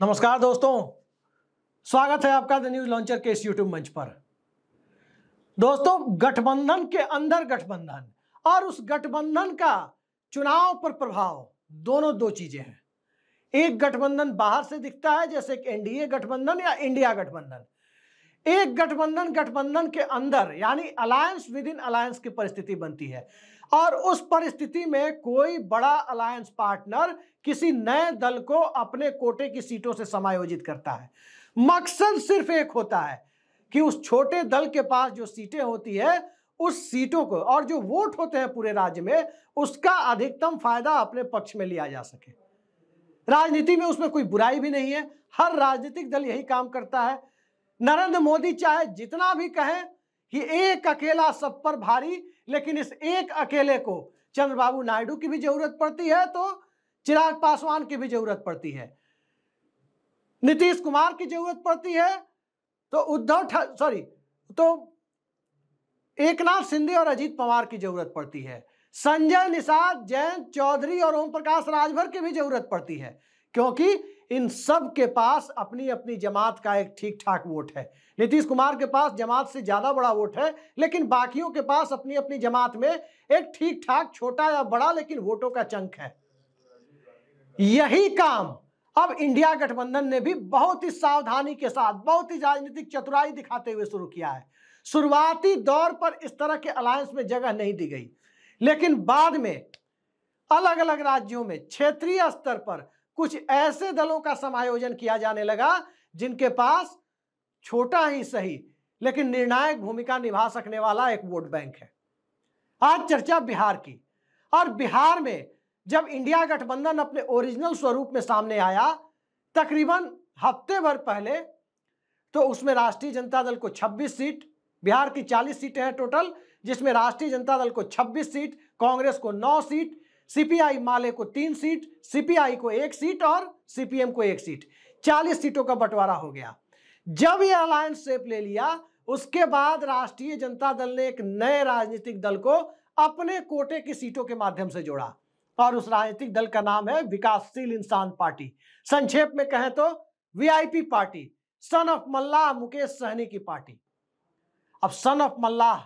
नमस्कार दोस्तों। स्वागत है आपका द न्यूज़ लॉन्चर के इस यूट्यूब मंच पर। दोस्तों, गठबंधन के अंदर गठबंधन और उस गठबंधन का चुनाव पर प्रभाव, दोनों दो चीज़ें हैं। एक गठबंधन बाहर से दिखता है, जैसे एनडीए गठबंधन या इंडिया गठबंधन। एक गठबंधन गठबंधन के अंदर, यानी अलायंस विद इन अलायंस की परिस्थिति बनती है। और उस परिस्थिति में कोई बड़ा अलायंस पार्टनर किसी नए दल को अपने कोटे की सीटों से समायोजित करता है। मकसद सिर्फ़ एक होता है कि उस छोटे दल के पास जो सीटें होती है, उस सीटों को, और जो वोट होते हैं पूरे राज्य में, उसका अधिकतम फ़ायदा अपने पक्ष में लिया जा सके। राजनीति में उसमें कोई बुराई भी नहीं है। हर राजनीतिक दल यही काम करता है। नरेंद्र मोदी चाहे जितना भी कहें कि एक अकेला सब पर भारी, लेकिन इस एक अकेले को चंद्रबाबू नायडू की भी ज़रूरत पड़ती है तो चिराग पासवान की भी ज़रूरत पड़ती है। नीतीश कुमार की ज़रूरत पड़ती है तो उद्धव सॉरी तो एकनाथ शिंदे और अजीत पवार की ज़रूरत पड़ती है। संजय निषाद, जयंत चौधरी और ओम प्रकाश राजभर की भी ज़रूरत पड़ती है, क्योंकि इन सब के पास अपनी अपनी जमात का एक ठीक ठाक वोट है। नीतीश कुमार के पास जमात से ज़्यादा बड़ा वोट है, लेकिन बाकियों के पास अपनी अपनी जमात में एक ठीक ठाक छोटा या बड़ा, लेकिन वोटों का चंक है। यही काम अब इंडिया गठबंधन ने भी बहुत ही सावधानी के साथ, बहुत ही राजनीतिक चतुराई दिखाते हुए शुरू किया है। शुरुआती दौर पर इस तरह के अलायंस में जगह नहीं दी गई। लेकिन बाद में अलग अलग राज्यों में क्षेत्रीय स्तर पर कुछ ऐसे दलों का समायोजन किया जाने लगा जिनके पास छोटा ही सही, लेकिन निर्णायक भूमिका निभा सकने वाला एक वोट बैंक है। आज चर्चा बिहार की, और बिहार में जब इंडिया गठबंधन अपने ओरिजिनल स्वरूप में सामने आया, तकरीबन हफ़्ते भर पहले तो उसमें राष्ट्रीय जनता दल को 26 सीट, बिहार की 40 सीटें हैं टोटल, जिसमें राष्ट्रीय जनता दल को 26 सीट, कांग्रेस को 9 सीट सीपीआई माले को तीन सीट, सीपीआई को एक सीट और सीपीएम को एक सीट। 40 सीटों का बंटवारा हो गया। जब यह अलायंस शेप ले लिया, उसके बाद राष्ट्रीय जनता दल ने एक नए राजनीतिक दल को अपने कोटे की सीटों के माध्यम से जोड़ा और उस राजनीतिक दल का नाम है विकासशील इंसान पार्टी। संक्षेप में कहें तो VIP party son of Mallah Mukesh Sahani की पार्टी। अब सन ऑफ़ मल्लाह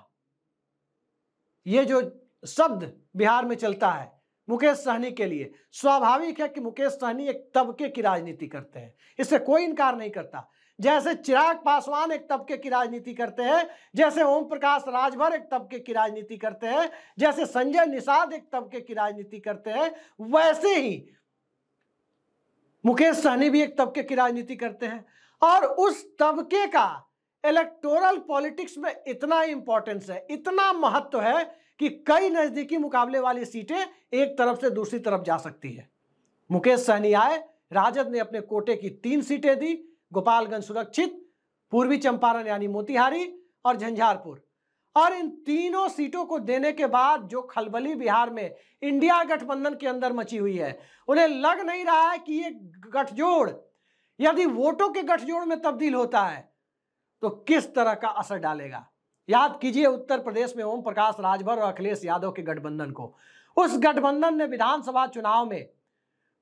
ये जो शब्द बिहार में चलता है मुकेश सहनी के लिए। स्वाभाविक है कि मुकेश सहनी एक तबके की राजनीति करते हैं। इससे कोई इनकार नहीं करता। जैसे चिराग पासवान एक तबके की राजनीति करते हैं, जैसे ओम प्रकाश राजभर एक तबके की राजनीति करते हैं, जैसे संजय निषाद एक तबके की राजनीति करते हैं, वैसे ही मुकेश सहनी भी एक तबके की राजनीति करते हैं। और उस तबके का इलेक्टोरल पॉलिटिक्स में इतना इंपॉर्टेंस है, इतना महत्व है कि कई नजदीकी मुकाबले वाली सीटें एक तरफ़ से दूसरी तरफ़ जा सकती है। मुकेश सहनी आए, राजद ने अपने कोटे की तीन सीटें दी, गोपालगंज सुरक्षित, पूर्वी चंपारण यानी मोतिहारी और झंझारपुर। और इन तीनों सीटों को देने के बाद जो खलबली बिहार में इंडिया गठबंधन के अंदर मची हुई है, उन्हें लग नहीं रहा है कि ये गठजोड़, यदि वोटों के गठजोड़ में तब्दील होता है तो किस तरह का असर डालेगा? याद कीजिए उत्तर प्रदेश में ओम प्रकाश, राजभर और अखिलेश यादव के गठबंधन को। उस गठबंधन ने विधानसभा चुनाव में,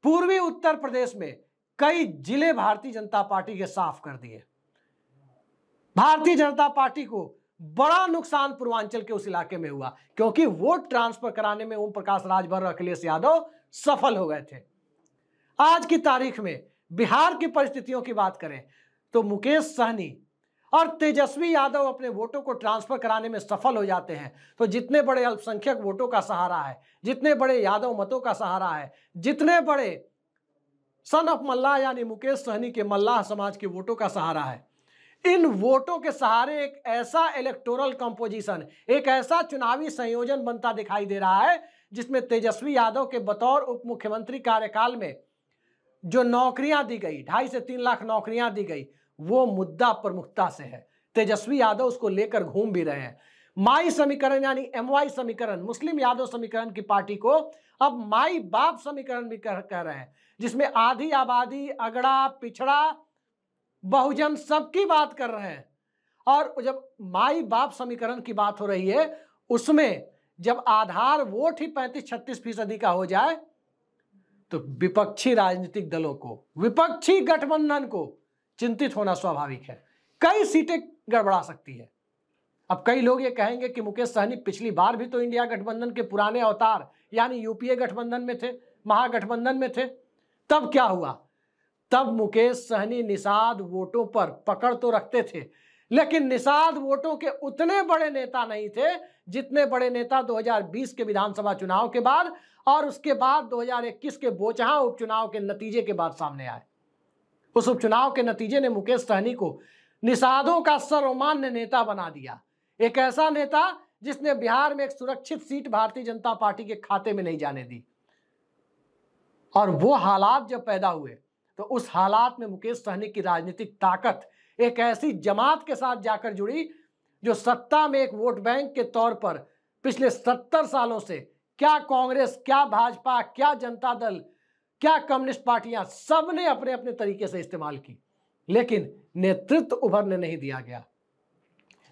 पूर्वी उत्तर प्रदेश में कई ज़िले भारतीय जनता पार्टी के साफ़ कर दिए। भारतीय जनता पार्टी को बड़ा नुकसान पूर्वांचल के उस इलाके में हुआ, क्योंकि वोट ट्रांसफ़र कराने में ओम प्रकाश, राजभर और अखिलेश यादव सफल हो गए थे। आज की तारीख में बिहार की परिस्थितियों की बात करें तो मुकेश सहनी और तेजस्वी यादव अपने वोटों को ट्रांसफ़र कराने में सफल हो जाते हैं। तो जितने बड़े अल्पसंख्यक वोटों का सहारा है, जितने बड़े यादव मतों का सहारा है, जितने बड़े सन ऑफ़ मल्लाह यानी मुकेश सहनी के मल्लाह समाज के वोटों का सहारा है। इन वोटों के सहारे एक ऐसा इलेक्टोरल कंपोजिशन एक ऐसा चुनावी संयोजन बनता दिखाई दे रहा है, जिसमें तेजस्वी यादव के बतौर उप मुख्यमंत्री कार्यकाल में जो नौकरियाँ दी गई, ढाई से तीन लाख नौकरियाँ दी गई वो मुद्दा प्रमुखता से है। तेजस्वी यादव उसको लेकर घूम भी रहे हैं। माई समीकरण यानी एम वाई समीकरण मुस्लिम यादव समीकरण की पार्टी को अब माई बाप समीकरण भी कह, कह रहे हैं जिसमें आधी आबादी अगड़ा पिछड़ा बहुजन सबकी बात कर रहे हैं। और जब माई बाप समीकरण की बात हो रही है उसमें जब आधार वोट ही पैंतीस छत्तीस फ़ीसदी का हो जाए तो विपक्षी राजनीतिक दलों को विपक्षी गठबंधन को चिंतित होना स्वाभाविक है। कई सीटें गड़बड़ा सकती है। अब कई लोग ये कहेंगे कि मुकेश सहनी पिछली बार भी तो इंडिया गठबंधन के पुराने अवतार, यानी यूपीए गठबंधन में थे, महागठबंधन में थे। तब क्या हुआ? तब मुकेश सहनी निषाद वोटों पर पकड़ तो रखते थे, लेकिन निषाद वोटों के उतने बड़े नेता नहीं थे जितने बड़े नेता 2020 के विधानसभा चुनाव के बाद और उसके बाद 2021 के बोचहा उपचुनाव के नतीजे के बाद सामने आए। उस उपचुनाव के नतीजे ने मुकेश सहनी को निषादों का सर्वमान्य नेता बना दिया। एक ऐसा नेता जिसने बिहार में एक सुरक्षित सीट भारतीय जनता पार्टी के खाते में नहीं जाने दी। और वो हालात जब पैदा हुए तो उस हालात में मुकेश सहनी की राजनीतिक ताकत एक ऐसी जमात के साथ जाकर जुड़ी, जो सत्ता में एक वोट बैंक के तौर पर पिछले सत्तर सालों से क्या कांग्रेस, क्या भाजपा, क्या जनता दल क्या कम्युनिस्ट पार्टियाँ सबने अपने अपने तरीके से इस्तेमाल की? लेकिन नेतृत्व उभरने नहीं दिया गया।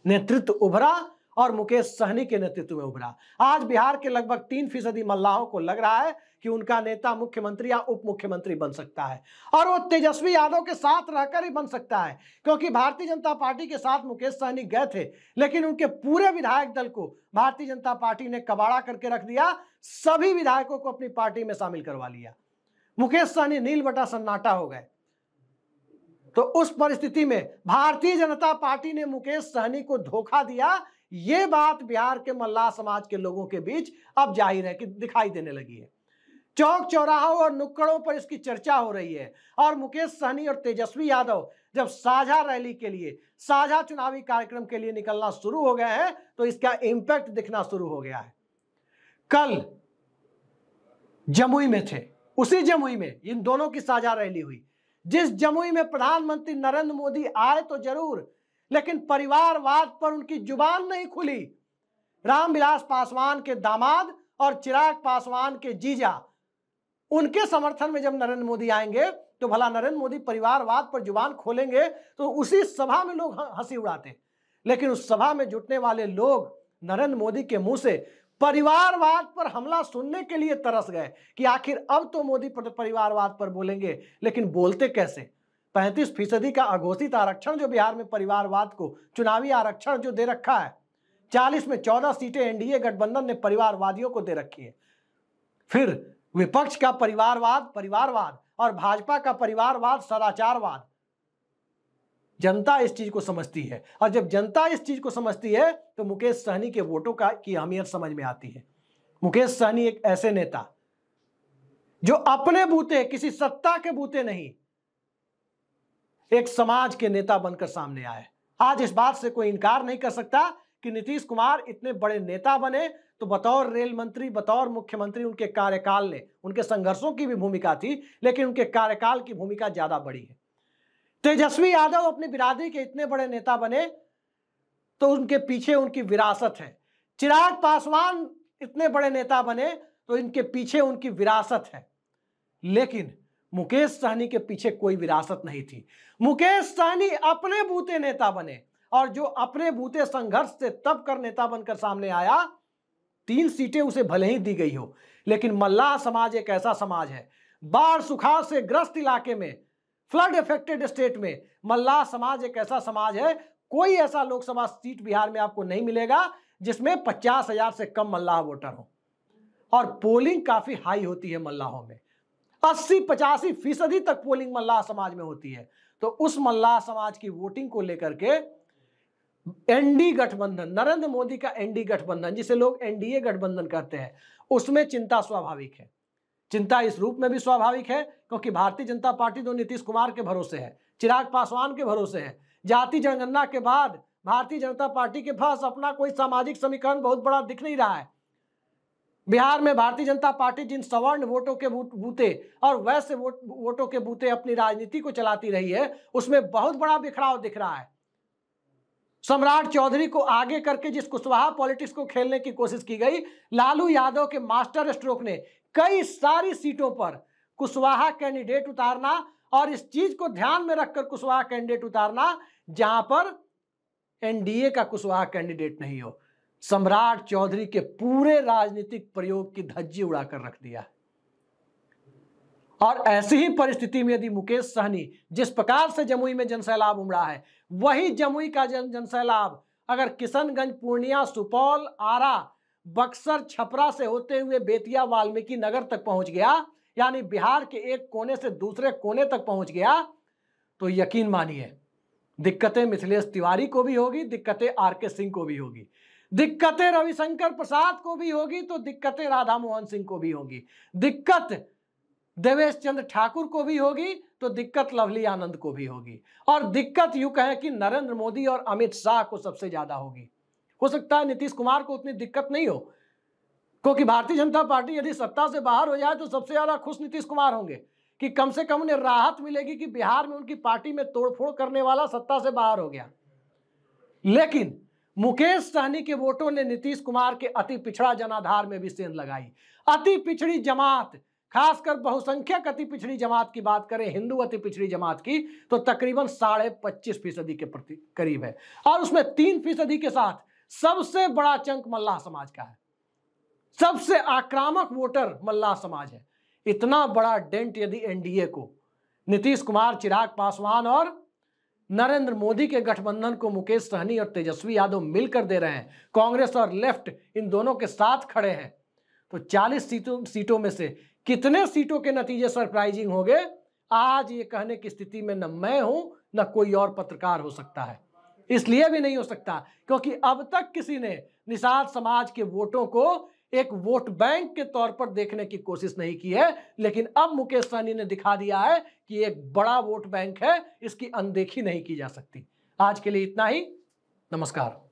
नेतृत्व उभरा और मुकेश सहनी के नेतृत्व में उभरा। आज बिहार के लगभग तीन फ़ीसदी मल्लाहों को लग रहा है कि उनका नेता मुख्यमंत्री या उप मुख्यमंत्री बन सकता है। और वो तेजस्वी यादव के साथ रहकर ही बन सकता है, क्योंकि भारतीय जनता पार्टी के साथ मुकेश सहनी गए थे, लेकिन उनके पूरे विधायक दल को भारतीय जनता पार्टी ने कबाड़ा करके रख दिया, सभी विधायकों को अपनी पार्टी में शामिल करवा लिया। मुकेश सहनी, नील बटा सन्नाटा हो गए। तो उस परिस्थिति में भारतीय जनता पार्टी ने मुकेश सहनी को धोखा दिया। ये बात बिहार के मल्लाह समाज के लोगों के बीच अब ज़ाहिर है कि दिखाई देने लगी है। चौक चौराहों और नुक्कड़ों पर इसकी चर्चा हो रही है और मुकेश सहनी और तेजस्वी यादव जब साझा रैली के लिए, साझा चुनावी कार्यक्रम के लिए निकलना शुरू हो गए हैं तो इसका इंपैक्ट दिखना शुरू हो गया है। कल जमुई में थे। उसी जमुई में, इन दोनों की साझा रैली हुई। जिस जमुई में प्रधानमंत्री नरेंद्र मोदी आए तो ज़रूर, लेकिन परिवारवाद पर उनकी ज़ुबान नहीं खुली। रामविलास पासवान के दामाद और चिराग पासवान के जीजा, उनके समर्थन में जब नरेंद्र मोदी आएँगे तो भला नरेंद्र मोदी परिवारवाद पर ज़ुबान खोलेंगे तो उसी सभा में लोग हँसी उड़ाते लेकिन उस सभा में जुटने वाले लोग नरेंद्र मोदी के मुँह से परिवारवाद पर हमला सुनने के लिए तरस गए कि आखिर अब तो मोदी परिवारवाद पर बोलेंगे, लेकिन बोलते कैसे? पैंतीस फ़ीसदी का अघोषित आरक्षण जो बिहार में परिवारवाद को, चुनावी आरक्षण जो दे रखा है, चालीस में चौदह सीटें एनडीए गठबंधन ने परिवारवादियों को दे रखी है। फिर विपक्ष का परिवारवाद परिवारवाद, और भाजपा का परिवारवाद, सदाचारवाद जनता इस चीज़ को समझती है। और जब जनता इस चीज़ को समझती है तो मुकेश सहनी के वोटों का, की अहमियत समझ में आती है। मुकेश सहनी एक ऐसे नेता, जो अपने बूते, किसी सत्ता के बूते नहीं, एक समाज के नेता बनकर सामने आए। आज इस बात से कोई इनकार नहीं कर सकता कि नीतीश कुमार इतने बड़े नेता बने तो बतौर रेल मंत्री, बतौर मुख्यमंत्री उनके कार्यकाल ने, उनके संघर्षों की भी भूमिका थी, लेकिन उनके कार्यकाल की भूमिका ज़्यादा बड़ी है। तेजस्वी यादव अपनी बिरादरी के इतने बड़े नेता बने तो उनके पीछे उनकी विरासत है। चिराग पासवान इतने बड़े नेता बने तो इनके पीछे उनकी विरासत है। लेकिन मुकेश सहनी के पीछे कोई विरासत नहीं थी। मुकेश सहनी अपने बूते नेता बने और जो अपने बूते संघर्ष से तब कर नेता बनकर सामने आया, तीन सीटें उसे भले ही दी गई हो, लेकिन मल्लाह समाज एक ऐसा समाज है। बाढ़ सुखाड़ से ग्रस्त इलाके में फ्लड इफेक्टेड स्टेट में। मल्लाह समाज एक ऐसा समाज है, कोई ऐसा लोकसभा सीट बिहार में आपको नहीं मिलेगा, जिसमें पचास हज़ार से कम मल्लाह वोटर हो। और पोलिंग काफ़ी हाई होती है मल्लाहों में। अस्सी, पचासी फ़ीसदी तक पोलिंग मल्लाह समाज में होती है। तो उस मल्लाह समाज की वोटिंग को लेकर के एनडी गठबंधन, नरेंद्र मोदी का एनडी गठबंधन, जिसे लोग एनडीए गठबंधन कहते हैं, उसमें चिंता स्वाभाविक है। चिंता इस रूप में भी स्वाभाविक है, क्योंकि भारतीय जनता पार्टी तो नीतीश कुमार के भरोसे है, चिराग पासवान के भरोसे है। जाति जनगणना के बाद भारतीय जनता पार्टी के पास अपना कोई सामाजिक समीकरण बहुत बड़ा दिख नहीं रहा है। बिहार में भारतीय जनता पार्टी जिन सवर्ण वोटों के बूते और वैसे वोट, वोटों के बूते अपनी राजनीति को चलाती रही है, उसमें बहुत बड़ा बिखराव दिख रहा है। सम्राट चौधरी को आगे करके जिस कुशवाहा पॉलिटिक्स को खेलने की कोशिश की गई, लालू यादव के मास्टर स्ट्रोक ने कई सारी सीटों पर कुशवाहा कैंडिडेट उतारना और इस चीज़ को ध्यान में रखकर कुशवाहा कैंडिडेट उतारना, जहाँ पर एनडीए का कुशवाहा कैंडिडेट नहीं हो। सम्राट चौधरी के पूरे राजनीतिक प्रयोग की धज्जी उड़ाकर रख दिया। और ऐसी ही परिस्थिति में यदि मुकेश सहनी जिस प्रकार से जमुई में जनसैलाब उमड़ा है, वही जमुई का जन जनसैलाब अगर किशनगंज, पूर्णिया, सुपौल, आरा, बक्सर, छपरा से होते हुए बेतिया, वाल्मीकि नगर तक पहुँच गया, यानी बिहार के एक कोने से दूसरे कोने तक पहुँच गया तो यकीन मानिए, दिक्कतें मिथिलेश तिवारी को भी होगी, दिक्कतें आर के सिंह को भी होगी। दिक्कतें रविशंकर प्रसाद को भी होगी तो दिक्कतें राधा मोहन सिंह को भी होगी। दिक्कत देवेश चंद्र ठाकुर को भी होगी तो दिक्कत लवली आनंद को भी होगी। और दिक्कत यूँ कहें कि नरेंद्र मोदी और अमित शाह को सबसे ज़्यादा होगी। हो सकता है नीतीश कुमार को उतनी दिक्कत नहीं हो, क्योंकि भारतीय जनता पार्टी यदि सत्ता से बाहर हो जाए तो सबसे ज़्यादा खुश नीतीश कुमार होंगे, कि कम से कम उन्हें राहत मिलेगी कि बिहार में उनकी पार्टी में तोड़फोड़ करने वाला सत्ता से बाहर हो गया। लेकिन मुकेश सहनी के वोटों ने नीतीश कुमार के अति पिछड़ा जनाधार में भी सेंध लगाई। अति पिछड़ी जमात खासकर बहुसंख्यक अति पिछड़ी जमात की बात करें, हिंदू अति पिछड़ी जमात की तो तकरीबन साढ़े पच्चीस फ़ीसदी के प्रति करीब है। और उसमें तीन फ़ीसदी के साथ सबसे बड़ा चंक मल्लाह समाज का है। सबसे आक्रामक वोटर मल्लाह समाज है। इतना बड़ा डेंट यदि एनडीए को, नीतीश कुमार, चिराग पासवान और नरेंद्र मोदी के गठबंधन को मुकेश सहनी और तेजस्वी यादव मिलकर दे रहे हैं, कांग्रेस और लेफ़्ट इन दोनों के साथ खड़े हैं तो 40 सीटों सीटों में से कितने सीटों के नतीजे सरप्राइजिंग हो गए? आज ये कहने की स्थिति में न मैं हूँ, न कोई और पत्रकार हो सकता है। इसलिए भी नहीं हो सकता, क्योंकि अब तक किसी ने निषाद समाज के वोटों को एक वोट बैंक के तौर पर देखने की कोशिश नहीं की है, लेकिन अब मुकेश सहनी ने दिखा दिया है कि एक बड़ा वोट बैंक है, इसकी अनदेखी नहीं की जा सकती। आज के लिए इतना ही। नमस्कार।